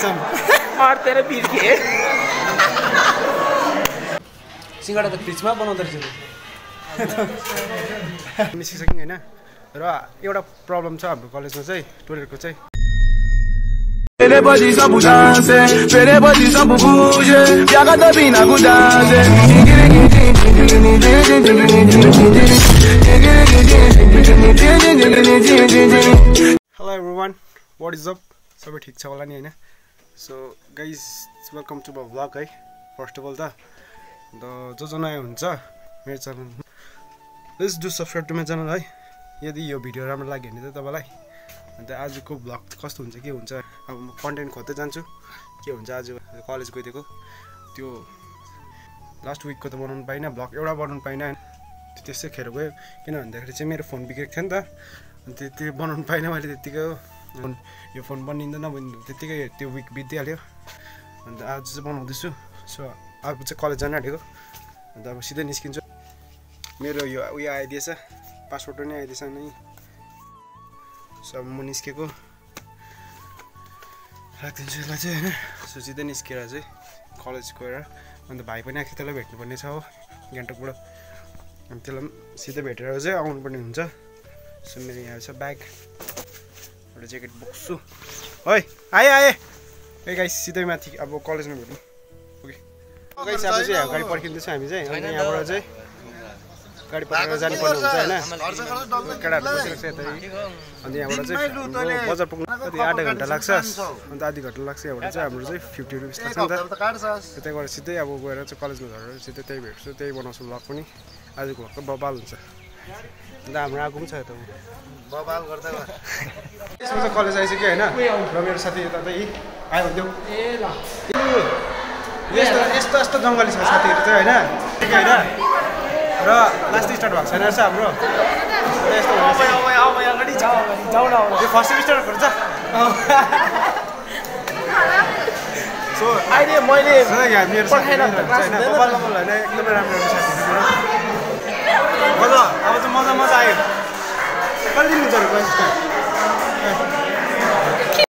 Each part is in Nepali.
अनहेन्सम और तेरे पीर के सिङ्गडा त फ्रिजमा बनाउँदो रहेछ निस्किसक्यौँ होइन र एउटा प्रब्लम छ हाम्रो कलेजमा चाहिँ टोइलेटको चाहिँ piaga da bina. Hello everyone what is up सबै ठिक छ होला नि होइन so guys welcome to the blog है फर्स्ट अफ अल त अन्त जो जो नयाँ हुन्छ मेरो channel please do subscribe to my channel है यदि यो भिडियो राम्रो लाग्यो भने चाहिँ तपाईँलाई अन्त आजको ब्लग कस्तो हुन्छ के हुन्छ अब म कन्टेन्ट खोज्दै जान्छु के हुन्छ आज कलेज गइदिएको त्यो लास्ट विकको त बनाउनु पाइनँ ब्लग एउटा बनाउनु पाइनँ त्यो त्यसै खेर गयो किन भन्दाखेरि चाहिँ मेरो फोन बिग्रेको थियो नि त अनि त्यो बनाउनु पाइनँ मैले त्यत्तिकै फोन यो फोन बनिँदैन बनिँदैन त्यत्तिकै त्यो विक बितिहाल्यो। अन्त आज चाहिँ बनाउँदैछु। सो अब चाहिँ कलेज जान आँटेको। अन्त अब सिधै निस्किन्छु। मेरो यो उयो आइदिएछ पासपोर्ट पनि आइदिएछ नै। सो अब म निस्केको। राखिदिन्छु यसलाई चाहिँ होइन? सो सिधै निस्केर चाहिँ कलेज गएर अन्त भाइ पनि आएको त्यसलाई भेट्नुपर्ने छ हो। गान्तोकबाट। अनि त्यसलाई पनि सिधै भेटेर चाहिँ आउनुपर्ने हुन्छ। सो मेरो यहाँ छ ब्याग एउटा ज्याकेट बोक्छु है। आएँ आएँ। ए गाइस सिधै माथि अब कलेजमा भेटौँ ओके। गाइस अब चाहिँ गाडी पर्खिँदैछ हामी चाहिँ। अनि यहाँबाट चाहिँ गाडी पक्रेर जानुपर्ने हुन्छ होइन। केटाहरू बसिरहेको छ यतै। अनि यहाँबाट चाहिँ बजार पुग्नु कति आधा घन्टा लाग्छ। अन्त आधी घन्टा लाग्छ यहाँबाट चाहिँ। हाम्रो चाहिँ फिफ्टी रुपिस लाग्छ नि त त्यतैबाट सिधै अब गएर चाहिँ कलेजमा झरेर सिधै त्यही भेट्छु त्यही बनाउँछु ब्लग पनि। आजको भक्क बबाल हुन्छ। अन्त हाम्रो आएको पनि छ यता बबाल गर्दै गर। यसमा चाहिँ कलेज आइसक्यो होइन? र मेरो साथी यता चाहिँ आयो भनिदेऊ ए ल। यस्तो यस्तो यस्तो जङ्गली छ साथीहरू चाहिँ होइन? ठिकै होइन? र लास्ट स्टार्ट भएको छैन रहेछ हाम्रो। यस्तो अब अब अब अगाडि जाऊ अगाडि जाऊ न अब यो फर्स्ट सेमिस्टर गर्छ सो अहिले मैले त, होइन? एकदमै राम्रो राम्रो साथीहरू। मजा आयो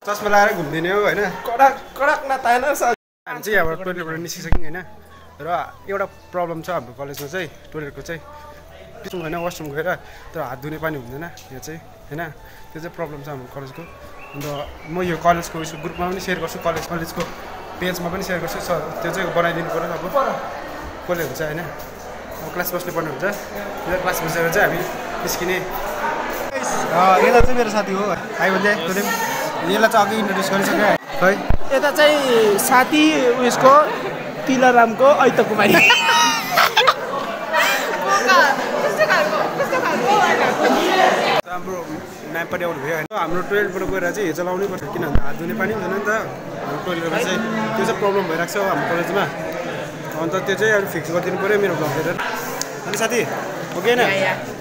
चस्मा लगाएर घुम्दिने हो होइन? कडक कडक न तान हामी चाहिँ यहाँबाट टोइलेटबाट निस्किसक्यौँ होइन? र एउटा प्रब्लम छ हाम्रो कलेजमा चाहिँ टोइलेटको चाहिँ। पिसुम होइन वासरुम गएर तर हात धुने पानी हुँदैन यहाँ चाहिँ होइन? त्यो चाहिँ प्रब्लम छ हाम्रो कलेजको। अन्त म यो कलेजको उयसको ग्रुपमा पनि सेयर गर्छु कलेज कलेजको पेजमा पनि सेयर गर्छु। त्यो चाहिँ बनाइदिनु पऱ्यो अब। कसले हुन्छ होइन? क्लास बस्नु पर्ने हुन्छ। त्यो क्लास बसेर चाहिँ हामी निस्किने। यता चाहिँ मेरो साथी हो। आयो भने तैँले पनि यसलाई चाहिँ अघि इन्ट्रोड्युस गरिसक्यो है यता चाहिँ साथी उयसको तिलरामको ऐत कुमारी हाम्रो म्याप पनि आउनु भयो होइन। हाम्रो टोइलेटबाट गएर चाहिँ हिजो लाउनै पर्छ। किनभने हात धुने पानी हुँदैन नि त। हाम्रो टोइलेटमा चाहिँ त्यो चाहिँ प्रब्लम भइरहेको छ हाम्रो कलेजमा। अन्त त्यो चाहिँ अलिक फिक्स गरिदिनु पऱ्यो मेरो ब्लग हेरेर। अनि साथी हो कि होइन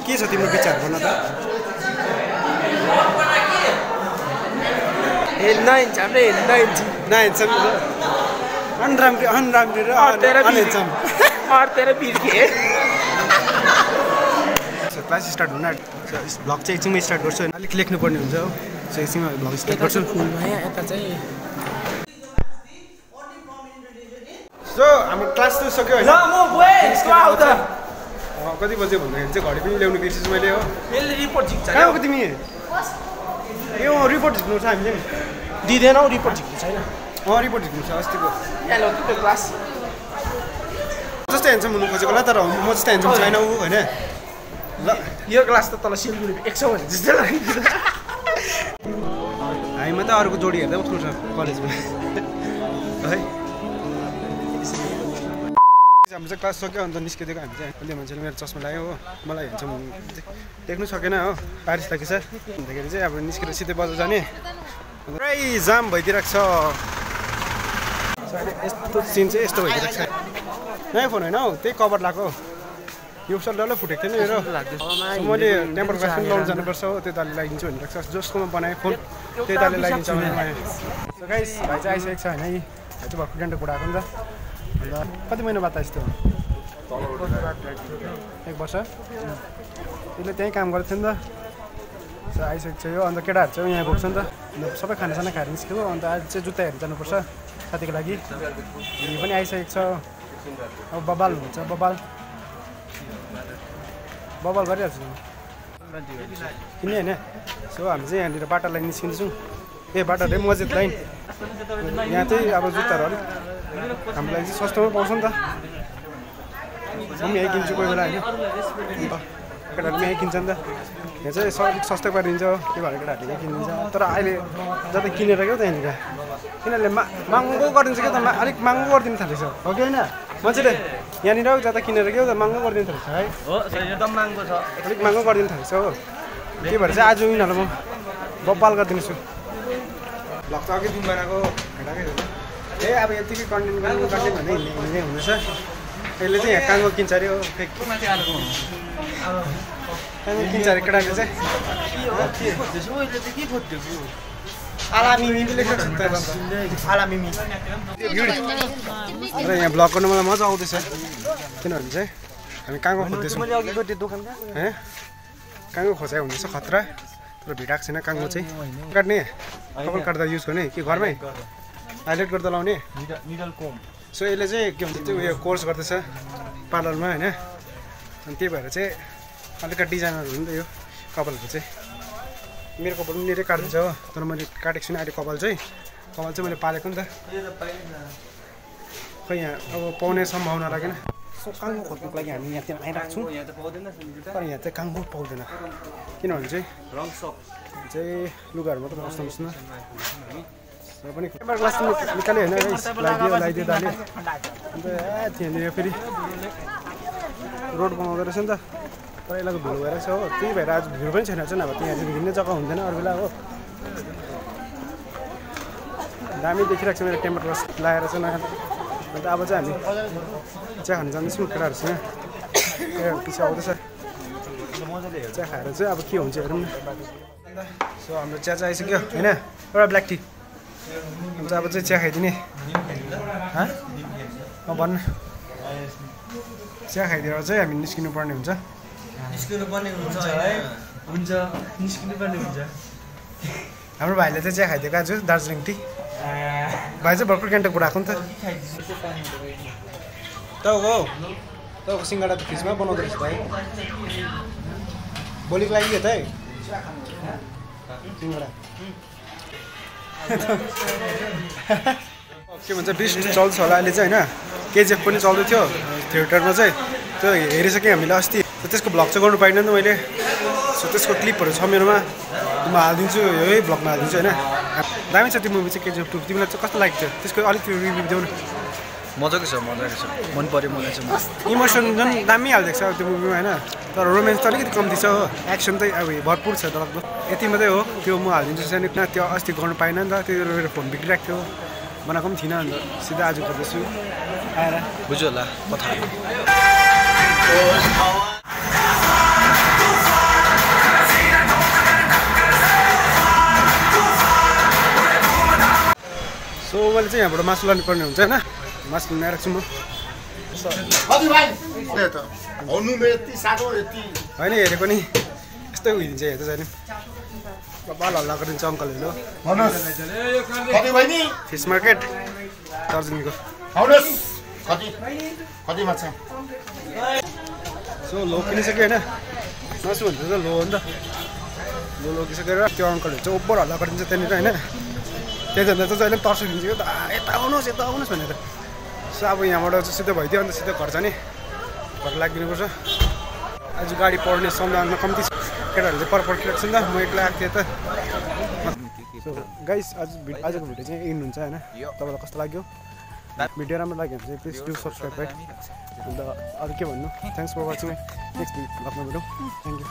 के छ तिम्रो विचार भन त? हेर्न हिँड्छ हामीले हेर्न हिँड्छ। अनराम्री अनराम्री र क्लास स्टार्ट हुन ब्लग चाहिँ एकछिनमा स्टार्ट गर्छु होइन। अलिक लेख्नुपर्ने हुन्छ हो। सो एकछिनमा ब्लग स्टार्ट गर्छु। फुलमा यता चाहिँ सो हाम्रो क्लास त सक्यो होइन म गएँ तँ कति बज्यो भन्दाखेरि चाहिँ घडी पनि ल्याउनु बिर्सेछु मैले हो। यसले रिपोर्ट झिक्छ कहाँ हो तिमी? यो रिपोर्ट झिक्नु छ हामीले। दिँदैनौ रिपोर्ट झिक्नु छैन। अँ रिपोर्ट झिक्नु छ अस्तिको। क्लास। जस्तै हेन्सम हुनु खोजेको होला तर म जस्तै हेन्सम छैन ऊ होइन? ल। यो क्लास त तल सिलगढी एक सौ भने जस्तै लाग्यो। हामीमा त अरूको जोडी हेर्दै उठ्नु छ कलेजमा। है। हाम्रो चाहिँ क्लास सक्यो अन्त निस्किदिएको हामी चाहिँ। अन्त मान्छेले मेरो चस्मा लाग्यो हो। मलाई हेर्छौँ देख्नु सकेन हो। पारिस लाग्यो सर। अन्तखेरि चाहिँ अब निस्केर सिधै बजार जाने। पुरै जाम भइदिरहेको छ। अहिले यस्तो सिन चाहिँ यस्तो भइदिरहेको छ। नयाँ फोन होइन हौ। त्यही कभर लगाएको यो साल डल्लै फुटेको नि मेरो। मैले त्यहाँबाट ग्लास पनि लाउनु जानुपर्छ हो। त्यो दाले लगाइदिन्छु भनिरहेको छ जसकोमा बनाएँ फोन त्यही दाले लगाइदिन्छ guys, भाइ चाहिँ आइसकेको छ होइन भाइ चाहिँ भर्खर गान्तोकबाट आएको नि त। अन्त कति महिना बाद त्यो एक वर्ष? त्यसले त्यहीँ काम गर्थ्यो नि त। आइसकेको छ यो। अन्त केटाहरू चाहिँ यहाँ गएको छ नि त। सबै खानासाना खाएर निस्केको अन्त आज चाहिँ जुत्ता हेर्नु जानुपर्छ साथीको लागि। यो पनि आइसकेको छ। अब बबाल हुन्छ। बबाल। बबाल गरिहाल्छु किने होइन। सो हामी चाहिँ यहाँनिर बाटालाई निस्किन्छौँ ए बाटा रे मस्जिद लाइन। यहाँ चाहिँ अब जुत्ताहरू अलिक हाम्रो लागि चाहिँ सस्तोमा पाउँछ नि त। म पनि यहीँ किन्छु कोही बेला होइन। अन्त केटाहरू यहीँ किन्छ नि त। यहाँ चाहिँ अलिक सस्तो पारिदिन्छ त्यो भएर केटाहरूले यहीँ किनिदिन्छ। तर अहिले जता किनेर क्या त यहाँनिर किनभने मा महँगो गरिदिन्छ क्या त मा अलिक महँगो गरिदिनु थालेछ। हो कि होइन? मान्छेले यहाँनिर जता किनेर क्या त महँगो गरिदिनु थालेछ है। हो एकदम महँगो छ। अलिक महँगो गरिदिनु थालेछ हो। त्यही भएर चाहिँ आज यिनीहरूलाई म बब्बाल गरिदिन्छु। भ्लग अघि दिन बनाएको भेटाएकै हो ए अब यतिकै कन्टेन्ट गर्नु कन्टेन्ट भन्दै हिँड्ने हुँदैछ यसले चाहिँ यहाँ काङ्गो किन्छ अरे हो काङ्गो किन्छ अरे केटाले चाहिँ र यहाँ भ्लग गर्नु मलाई मजा आउँदैछ किनभने चाहिँ हामी काङ्गो खोज्दैछौँ काङ्गो खोजाइ हुँदैछ खतरा तर भिटाएको छैन काङ्गो चाहिँ काट्ने कपाल काट्दा युज गर्ने? कि घरमै? हाइलाइट गर्दा लाउने? निडल कोम सो यसले चाहिँ के भन्छ त्यो उयो कोर्स गर्दैछ पार्लरमा होइन? अनि त्यही भएर चाहिँ अलिकति डिजाइनर हो नि त यो कपालको चाहिँ। मेरो कपाल पनि निकै काटिन्छ हो तर मैले काटेको छुइनँ अहिले कपाल चाहिँ। कपाल चाहिँ मैले पालेको नि त। खै यहाँ अब पाउने सम्भावना लागेन। सो काङ्गो खोज्नुको लागि हामी यहाँ त्यहाँ आइरहेको छौँ। यहाँ त पाउँदैन तर यहाँ चाहिँ काङ्गो पाउँदैन। किनभने चाहिँ रङ सप। चाहिँ लुगाहरू मात्रै बस्नु बस्नु र पनि ग्लास निकाल्यो होइन? लगाइदियो लगाइदियो दाले। अन्त ए त्यहाँनिर फेरि रोड बनाउँदो रहेछ नि त। तर यसलाई धुलो भइरहेको हो। त्यही भएर आज भिड पनि छैन चाहिँ। अब त्यहाँ हिँड्ने जग्गा हुँदैन अरू बेला हो। दामी देखिरहेको छ मेरो टेम्पर ग्लास लगाएर चाहिँ नयाँ अन्त अब चाहिँ हामी चिया खानु जाँदैछौँ केटाहरूसँग। केटाहरू पछि आउँदैछ। चिया खाएर चाहिँ अब के हुन्छ हेरौँ न। सो हाम्रो चिया चाहिँ आइसक्यो होइन? एउटा ब्ल्याक टी। अन्त अब चाहिँ चिया खाइदिने। हँ? अँ भन् चिया खाइदिएर चाहिँ हामी निस्किनु पर्ने हुन्छ। निस्किनु पर्ने हुन्छ है? हुन्छ। निस्किनु पर्ने हुन्छ। हाम्रो भाइले चाहिँ चिया खाइदिएको आज दार्जिलिङ टी। भाइ चाहिँ भर्खर गान्तोक आएको नि त। तपाईँको तपाईँको सिङ्गडा त फ्रिजमा बनाउँदो रहेछ भाइ। भोलिको लागि हो त है। के भन्छ बिस्ट चल्छ होला अहिले चाहिँ होइन। केजिएफ पनि चल्दै थियो थिएटरमा चाहिँ। त्यो हेरिसकेँ हामीले अस्ति। त्यसको भ्लग चाहिँ गर्नु पाइनँ नि मैले। सो त्यसको क्लिपहरू छ मेरोमा। म हालिदिन्छु यही भ्लगमा हालिदिन्छु होइन। दामी छ त्यो मुभी चाहिँ केजिएफ टू। तिमीलाई चाहिँ कस्तो लागेको थियो? त्यसको अलिक रिभ्यू देऊ न। मजाको छ मजाको छ। मन पऱ्यो मलाई चाहिँ इमोसन झन् दामी हालिदिएको छ त्यो मुभीमा होइन? तर रोमान्स त अलिकति कम्ती छ हो। एक्सन चाहिँ अब भरपुर छ डरग्दो यति मात्रै हो। त्यो म हालिदिन्छु सानो त्यो अस्ति गर्नु पाइनँ नि त। त्यो मेरो फोन बिग्रिरहेको थियो। बनाएको पनि थिइनँ अन्त सिधा आज गर्दैछु। आएर। बुझ्यो होला कथा सो मैले चाहिँ यहाँबाट मासु लानु पर्ने हुन्छ होइन? मासु लिन आइरहेको छु म होइन हेरेको नि यस्तै उहिदिन्छ हेर्दै छैन बाल हल्ला गरिदिन्छ अङ्कलहरू फिस मार्केट दार्जिलिङको सो लो किनिसक्यो होइन मासु भन्दा चाहिँ लो हो नि त लो लोकिसकेर त्यो अङ्कलहरू चाहिँ ओभर हल्ला गरिदिन्छ त्यहाँनिर होइन त्यही चाहिँ जहिले पनि तर्सिदिन्छ कि त यता आउनुहोस् यता आउनुहोस् भनेर सो अब यहाँबाट चाहिँ सिधै भइदियो अन्त सिधै घर जाने। घर लागिदिनुपर्छ आज गाडी पढ्ने सम्भावना कम्ती छ। केटाहरूले चाहिँ पर पर्खिरहेको छ नि त। म एक्लै आएको थिएँ त। गाइस आज आजको भिडियो चाहिँ इन हुन्छ होइन? तपाईँलाई कस्तो लाग्यो? भिडियो राम्रो लाग्यो भने चाहिँ प्लिज डु सब्सक्राइब है अन्त अरू के भन्नु? थ्याङ्क्स फर वाचिङ नेक्स्ट भ्लगमा भेटौँ। Thank you